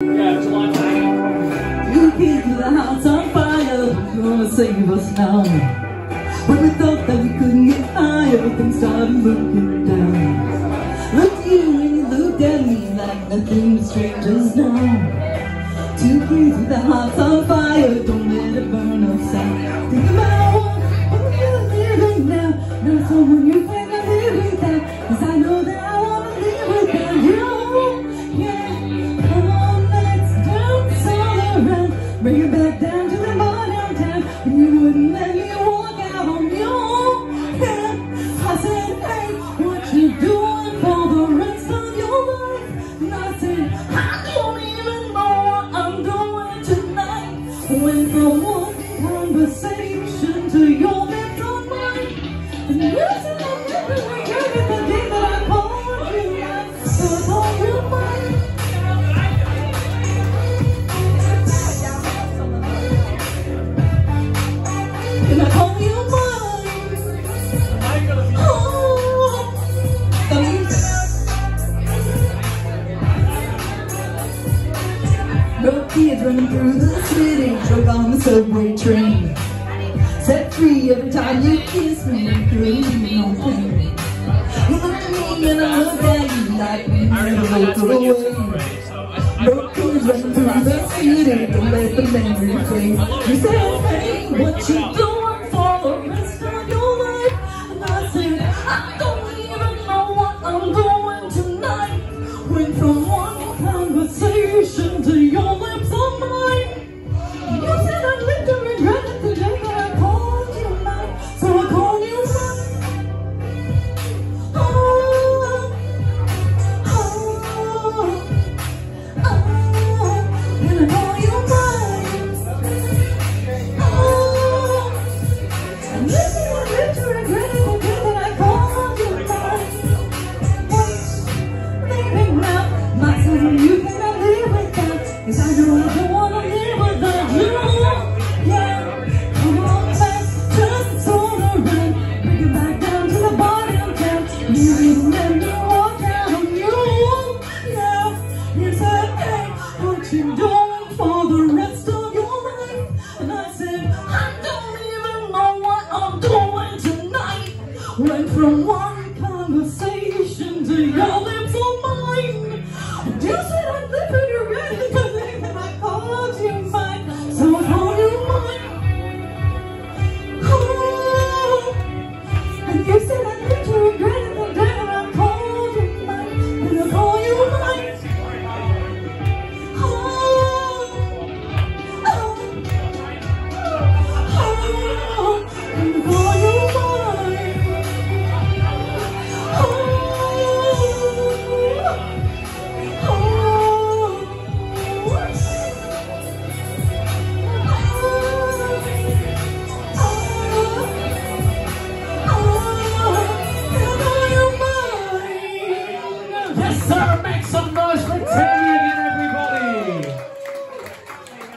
Yeah, July 9th. You keep the house on fire, gonna save us now. When we thought that we couldn't get higher, things started looking down. Looked you and you looked at me like nothing but strangers now. Two kids with their hearts on fire, don't let it burn us out. Think about what we're living now, not someone you can't live without. No kids running through the city, drunk on the subway train. Free every time you kiss me, creating no pain. You look at me and I look at you like we never looked away. No running through the city, don't let the memory fade. You say, Yes! you know.